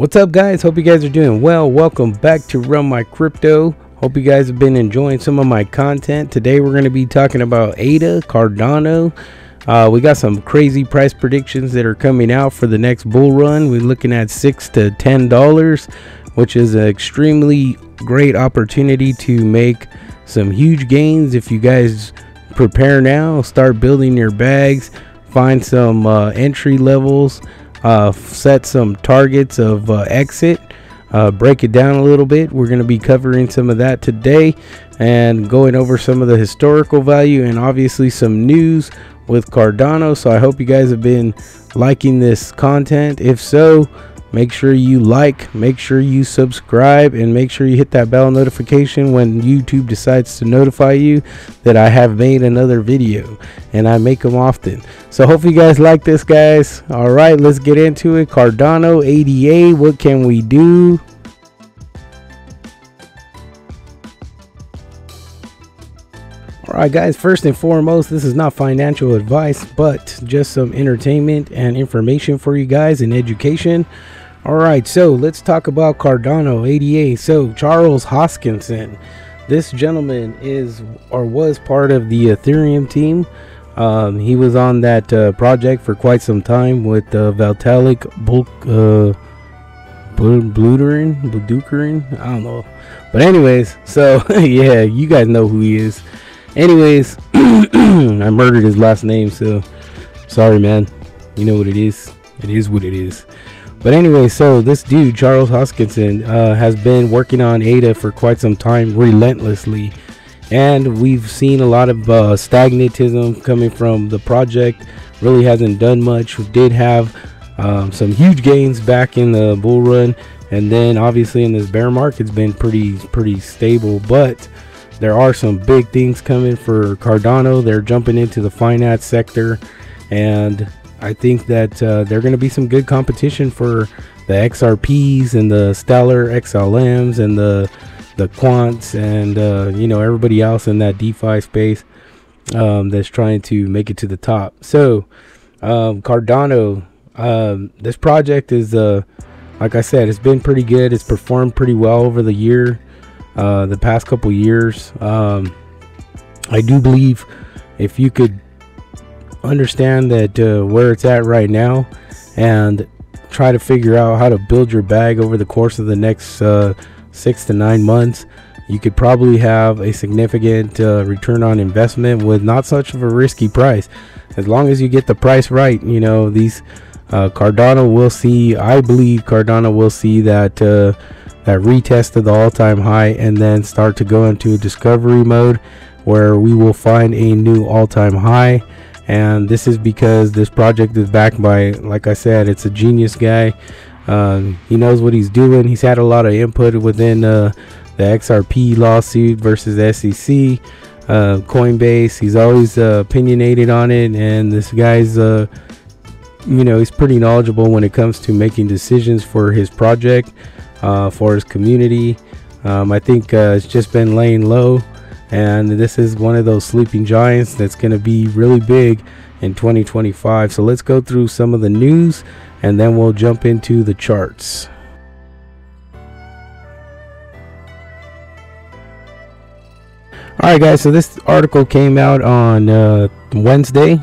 What's up, guys? Hope you guys are doing well. Welcome back to Run My Crypto. Hope you guys have been enjoying some of my content. Today, we're going to be talking about ADA, Cardano. Uh, we got some crazy price predictions that are coming out for the next bull run. We're looking at six to ten dollars, which is an extremely great opportunity to make some huge gains if you guys prepare now. Start building your bags, find some uh, entry levels uh, set some targets of uh, exit, uh, break it down a little bit. We're going to be covering some of that today and going over some of the historical value and obviously some news with Cardano. So I hope you guys have been liking this content. If so, make sure you like make sure you subscribe and make sure you hit that bell notification when youtube decides to notify you that i have made another video and i make them often. So hope you guys like this guys. All right let's get into it. Cardano ada what can we do? Alright guys, first and foremost, this is not financial advice, but just some entertainment and information for you guys and education. All right, so let's talk about Cardano ADA. So Charles Hoskinson, this gentleman is or was part of the Ethereum team. Um, he was on that uh, project for quite some time with uh, Vitalik Bulk, uh, Bluderin, Bludukerin, I don't know. But anyways, so yeah, you guys know who he is. Anyways, I murdered his last name, so sorry, man. You know what it is. It is what it is. But anyway, so this dude, Charles Hoskinson, uh, has been working on ADA for quite some time relentlessly. And we've seen a lot of uh, stagnatism coming from the project. Really hasn't done much. We did have um, some huge gains back in the bull run. And then obviously in this bear market, it's been pretty, pretty stable. But there are some big things coming for Cardano. They're jumping into the finance sector. And I think that uh, they're going to be some good competition for the XRPs and the Stellar XLMs and the the quants and uh, you know everybody else in that DeFi space um, that's trying to make it to the top. So um, Cardano, um, this project is uh, like I said, it's been pretty good. It's performed pretty well over the year, uh, the past couple years. Um, I do believe if you could understand that uh, where it's at right now and try to figure out how to build your bag over the course of the next uh, six to nine months you could probably have a significant uh, return on investment with not such of a risky price. As long as you get the price right you know these uh, cardano will see i believe cardano will see that uh, that retest of the all-time high and then start to go into discovery mode where we will find a new all-time high and this is because this project is backed by like i said it's a genius guy. Uh, he knows what he's doing. He's had a lot of input within uh, the xrp lawsuit versus sec uh, coinbase. He's always uh, opinionated on it. And this guy's uh, you know he's pretty knowledgeable when it comes to making decisions for his project uh, for his community. Um, i think it's just been laying low and this is one of those sleeping giants that's going to be really big in 2025 so let's go through some of the news and then we'll jump into the charts all right guys so this article came out on uh, wednesday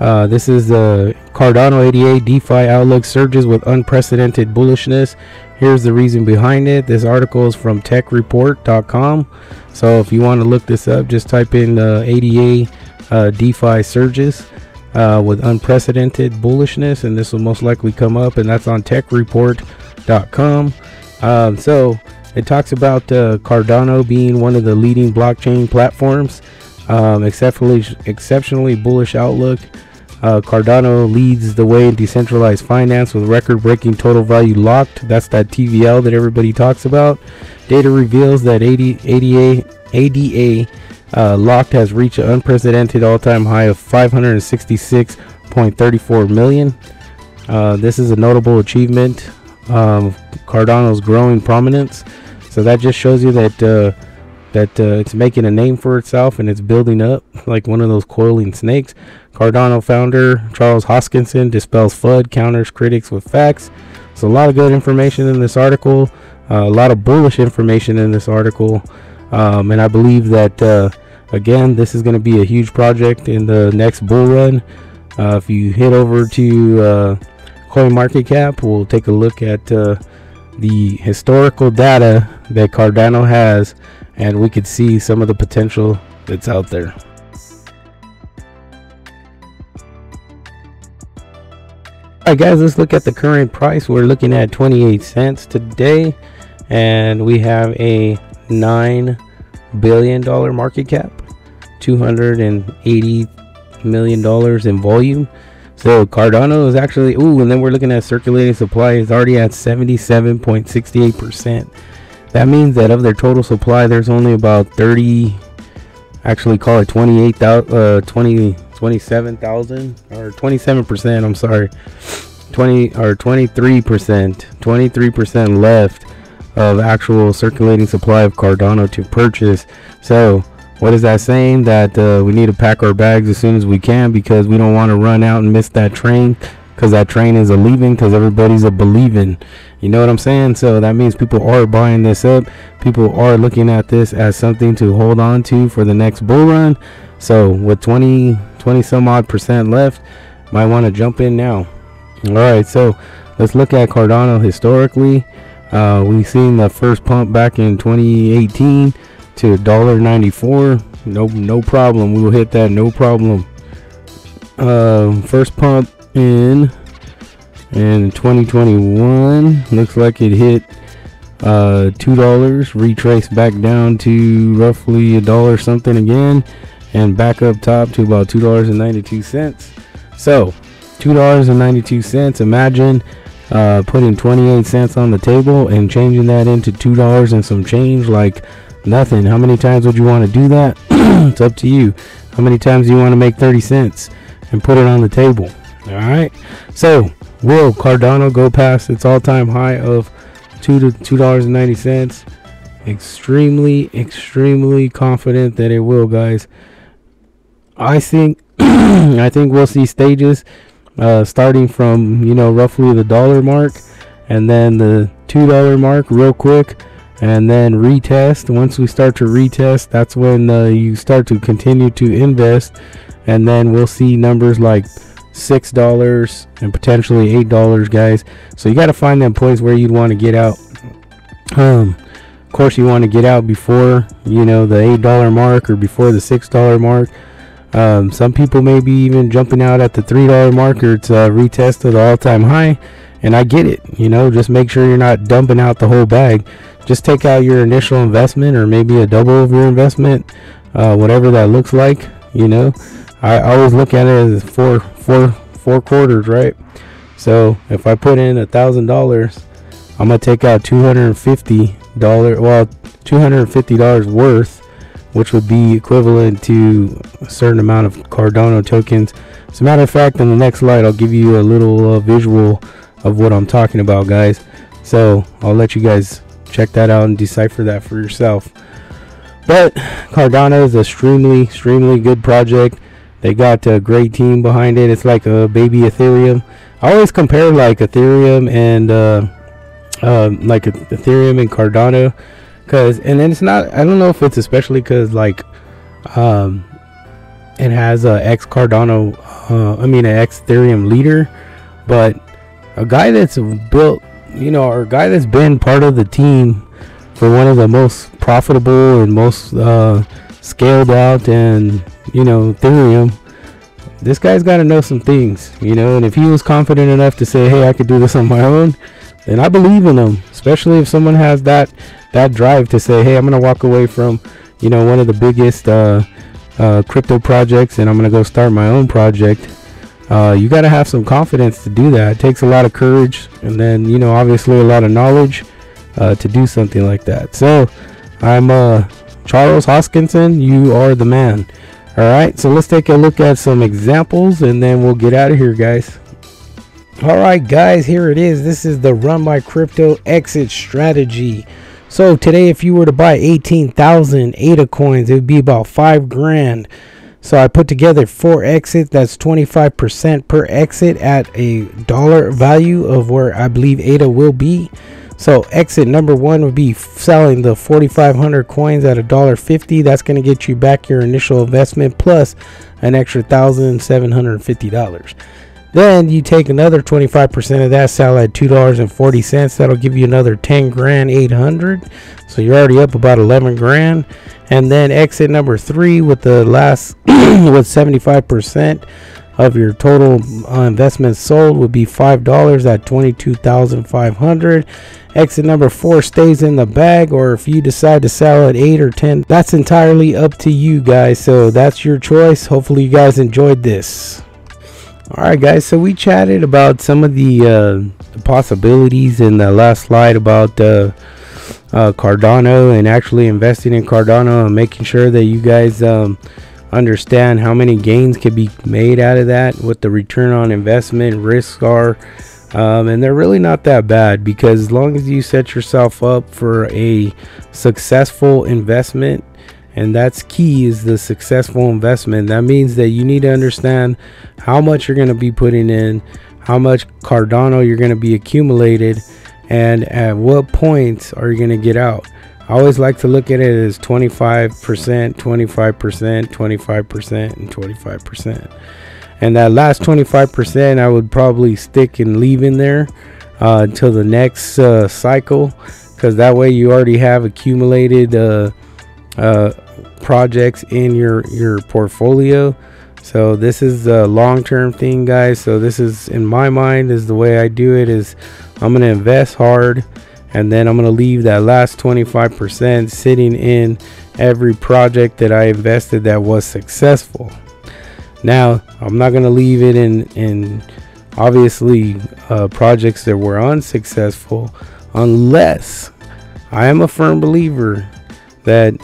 uh, this is the Cardano ADA DeFi outlook surges with unprecedented bullishness. Here's the reason behind it. This article is from techreport.com. So if you want to look this up, just type in uh, ADA uh, DeFi surges uh, with unprecedented bullishness, and this will most likely come up, and that's on techreport.com. Um, so it talks about uh, Cardano being one of the leading blockchain platforms, um, exceptionally exceptionally bullish outlook. Uh, Cardano leads the way in decentralized finance with record-breaking total value locked. That's that TVL that everybody talks about. Data reveals that ADA, ADA uh, locked has reached an unprecedented all-time high of 566.34 million. Uh, this is a notable achievement. of Cardano's growing prominence. So that just shows you that uh, that uh, it's making a name for itself and it's building up like one of those coiling snakes. Cardano founder Charles Hoskinson dispels FUD, counters critics with facts. So a lot of good information in this article, uh, a lot of bullish information in this article, um, and I believe that uh, again this is going to be a huge project in the next bull run. Uh, if you head over to uh, CoinMarketCap, we'll take a look at uh, the historical data that Cardano has, and we could see some of the potential that's out there. Alright guys, let's look at the current price. We're looking at 28 cents today and we have a 9 billion dollar market cap, 280 million dollars in volume. So Cardano is actually ooh, and then we're looking at circulating supply is already at 77.68%. That means that of their total supply there's only about 30 actually call it 28,000 uh 20 27,000 or 27%, I'm sorry. 20 or 23%, 23% left of actual circulating supply of Cardano to purchase. So, what is that saying? That uh, we need to pack our bags as soon as we can because we don't want to run out and miss that train because that train is a leaving because everybody's a believing. You know what I'm saying? So that means people are buying this up. People are looking at this as something to hold on to for the next bull run. So with 20, 20 some odd percent left, might want to jump in now. All right, so let's look at Cardano historically. Uh, we've seen the first pump back in 2018 to $1.94. No, no problem. We will hit that. No problem. Uh, first pump in. In 2021 looks like it hit uh, two dollars. Retraced back down to roughly a dollar something again and back up top to about two dollars and 92 cents. So two dollars and 92 cents imagine uh, putting 28 cents on the table and changing that into two dollars and some change like nothing. How many times would you want to do that? It's up to you. How many times do you want to make 30 cents and put it on the table all right so will cardano go past its all-time high of two to two dollars and 90 cents. Extremely extremely confident that it will guys. I think I think we'll see stages uh, starting from you know roughly the dollar mark and then the two dollar mark real quick and then retest. Once we start to retest that's when uh, you start to continue to invest and then we'll see numbers like six dollars and potentially eight dollars guys so you got to find them place where you'd want to get out um of course you want to get out before you know the eight dollar mark or before the six dollar mark um, some people may be even jumping out at the three dollar marker to uh, retest to the all-time high, and I get it. You know, just make sure you're not dumping out the whole bag. Just take out your initial investment, or maybe a double of your investment, uh, whatever that looks like. You know, I always look at it as four, four, four quarters, right? So if I put in a thousand dollars, I'm gonna take out two hundred and fifty dollar, well, two hundred and fifty dollars worth which would be equivalent to a certain amount of Cardano tokens. As a matter of fact, in the next slide, I'll give you a little uh, visual of what I'm talking about, guys. So I'll let you guys check that out and decipher that for yourself. But Cardano is a extremely, extremely good project. They got a great team behind it. It's like a baby Ethereum. I always compare like Ethereum and uh, uh, like Ethereum and Cardano Cause and then it's not. I don't know if it's especially because like, um, it has a ex Cardano. Uh, I mean, an ex Ethereum leader, but a guy that's built, you know, or a guy that's been part of the team for one of the most profitable and most uh, scaled out and you know Ethereum. This guy's got to know some things, you know, and if he was confident enough to say, "Hey, I could do this on my own," then I believe in him. Especially if someone has that that drive to say, hey, I'm gonna walk away from, you know, one of the biggest uh, uh, crypto projects, and I'm gonna go start my own project. Uh, you gotta have some confidence to do that. It takes a lot of courage, and then you know, obviously, a lot of knowledge uh, to do something like that. So, I'm uh, Charles Hoskinson. You are the man. All right, so let's take a look at some examples, and then we'll get out of here, guys. All right, guys, here it is. This is the Run My Crypto exit strategy. So today, if you were to buy 18,000 ADA coins, it would be about five grand. So I put together four exits. That's 25% per exit at a dollar value of where I believe ADA will be. So exit number one would be selling the 4,500 coins at a dollar fifty. That's going to get you back your initial investment plus an extra thousand seven hundred fifty dollars. Then you take another 25% of that, sell at $2.40. That'll give you another 10 grand, 800. So you're already up about 11 grand. And then exit number three with the last with 75% of your total uh, investment sold would be $5 at 22,500. Exit number four stays in the bag, or if you decide to sell at eight or 10, that's entirely up to you guys. So that's your choice. Hopefully, you guys enjoyed this. Alright guys, so we chatted about some of the, uh, possibilities in the last slide about uh, uh, Cardano and actually investing in Cardano and making sure that you guys um, understand how many gains can be made out of that, what the return on investment risks are. Um, and they're really not that bad because as long as you set yourself up for a successful investment and that's key is the successful investment that means that you need to understand how much you're going to be putting in how much cardano you're going to be accumulated and at what points are you going to get out i always like to look at it as 25% 25% 25% and 25% and that last 25% i would probably stick and leave in there uh, until the next uh, cycle because that way you already have accumulated uh, uh projects in your your portfolio. So this is a long-term thing guys. So this is in my mind is the way i do it is i'm gonna invest hard and then i'm gonna leave that last 25 percent sitting in every project that i invested that was successful now i'm not gonna leave it in in obviously uh, projects that were unsuccessful unless i am a firm believer that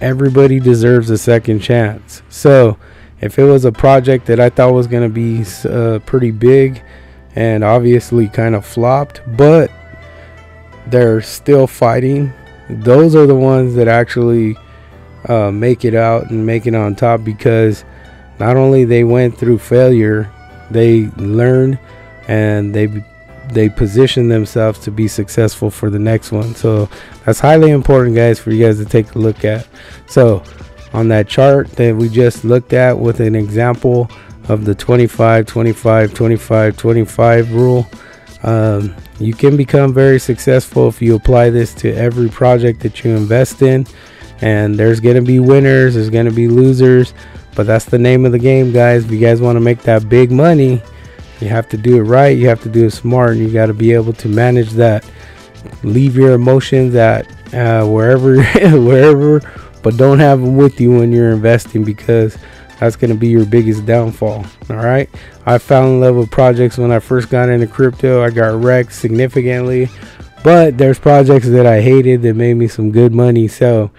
everybody deserves a second chance. So, if it was a project that I thought was going to be uh, pretty big and obviously kind of flopped, but they're still fighting, those are the ones that actually uh, make it out and make it on top because not only they went through failure, they learned and they they position themselves to be successful for the next one. So that's highly important, guys, for you guys to take a look at. So on that chart that we just looked at with an example of the 25, 25, 25, 25 rule, um, you can become very successful if you apply this to every project that you invest in. And there's going to be winners, there's going to be losers, but that's the name of the game, guys. If you guys want to make that big money, you have to do it right you have to do it smart and you got to be able to manage that leave your emotions at uh, wherever wherever but don't have them with you when you're investing because that's going to be your biggest downfall all right i fell in love with projects when i first got into crypto i got wrecked significantly but there's projects that i hated that made me some good money so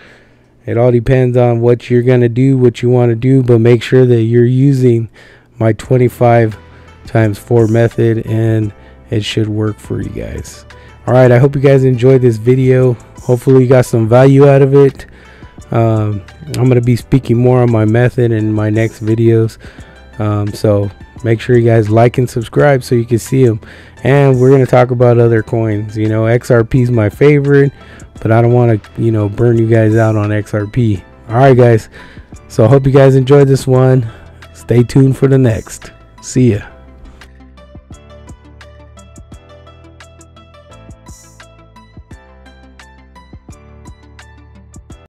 it all depends on what you're going to do what you want to do but make sure that you're using my 25 times 4 method and it should work for you guys. Alright, I hope you guys enjoyed this video. Hopefully you got some value out of it. Um, I'm going to be speaking more on my method in my next videos. Um, so make sure you guys like and subscribe so you can see them. And we're going to talk about other coins. You know, XRP is my favorite, but I don't want to, you know, burn you guys out on XRP. Alright guys, so I hope you guys enjoyed this one. Stay tuned for the next. See ya.